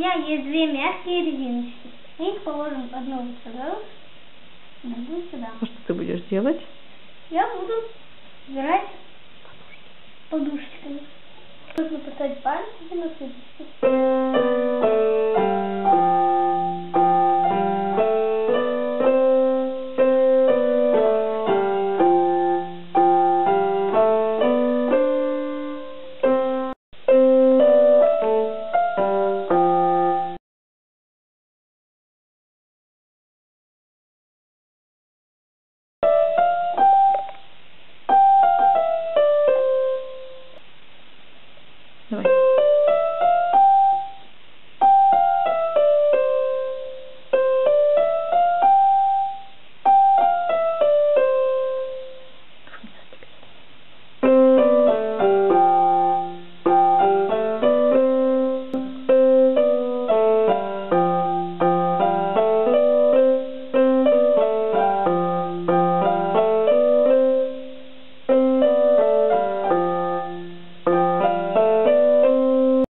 меня есть две мягкие резиночки. Мы их положим одну вот сюда, другую сюда. А что ты будешь делать? Я буду собирать подушечками. Нужно поставить пальцы на сыточку. Bye-bye.